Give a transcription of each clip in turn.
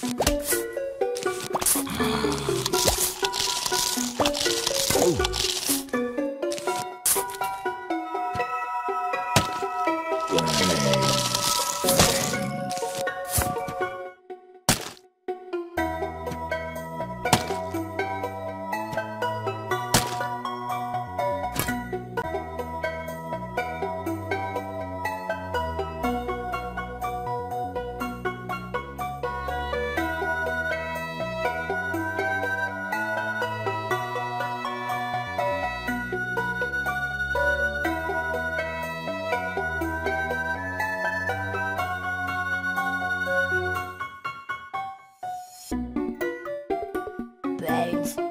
フッ。headphones.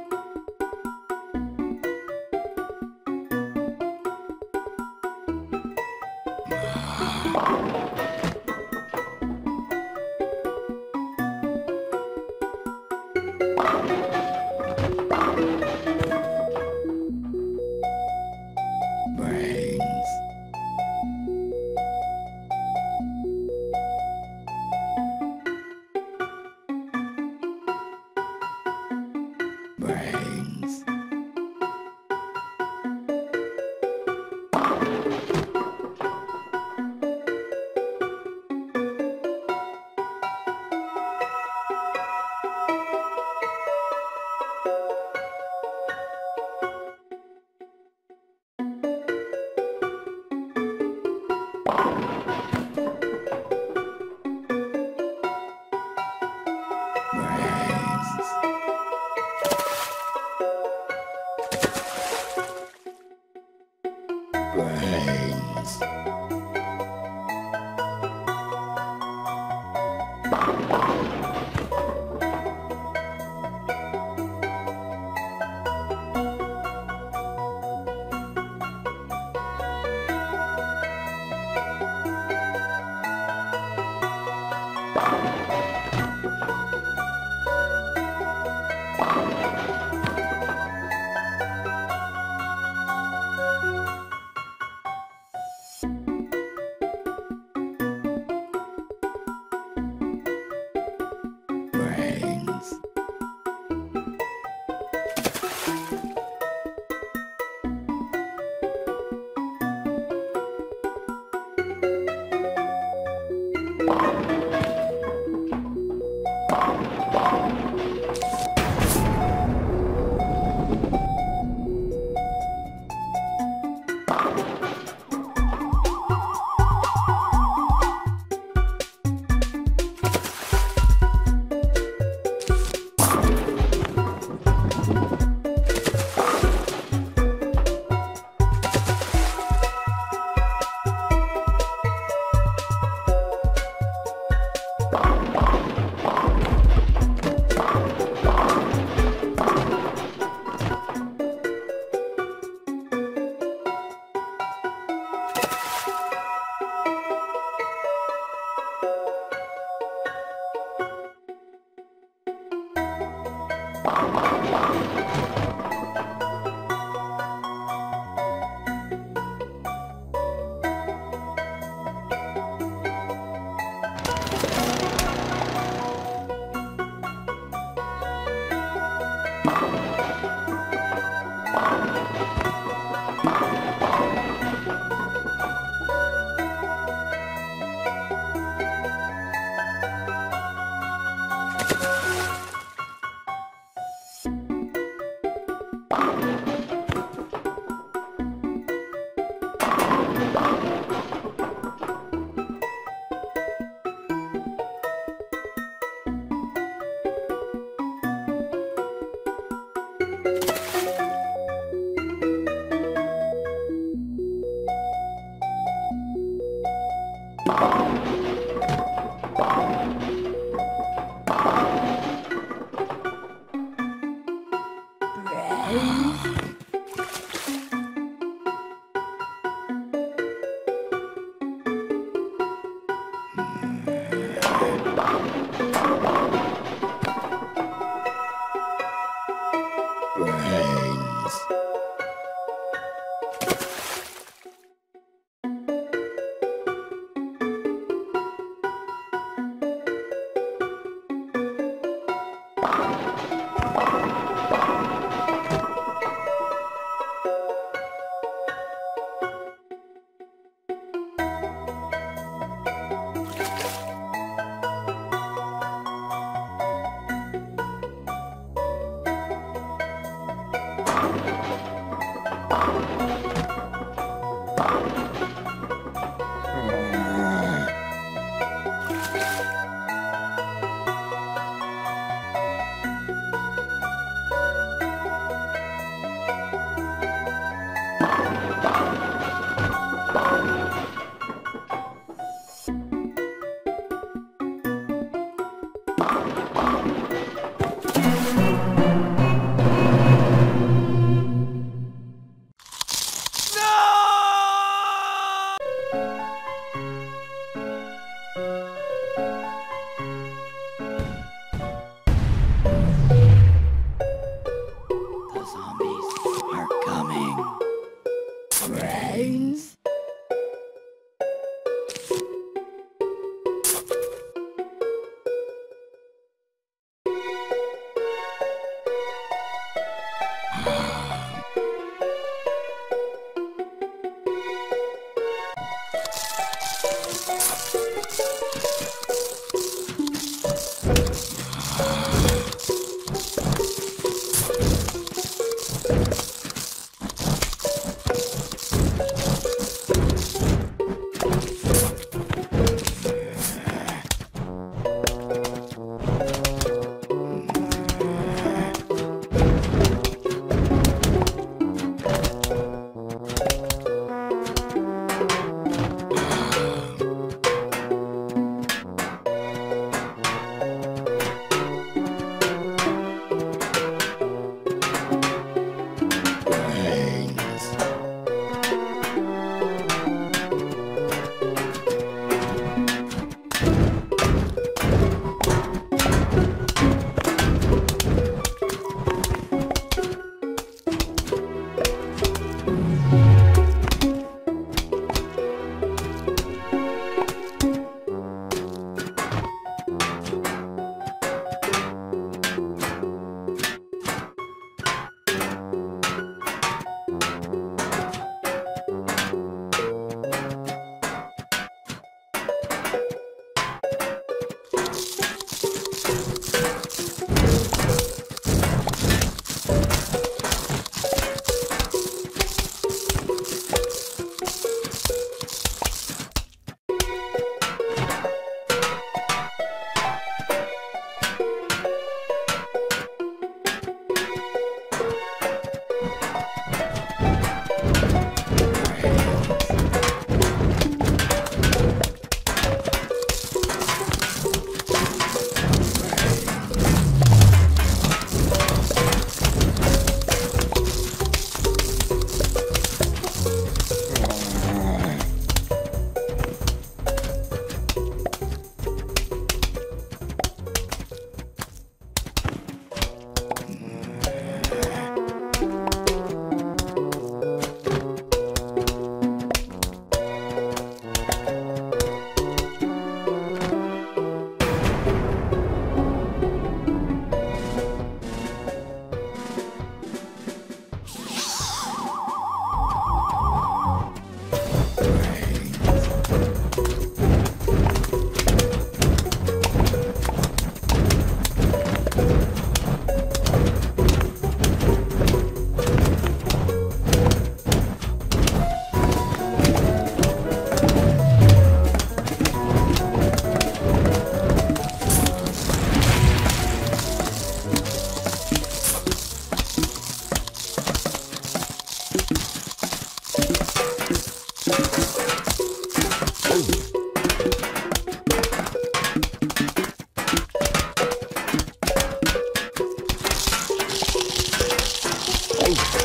Oh.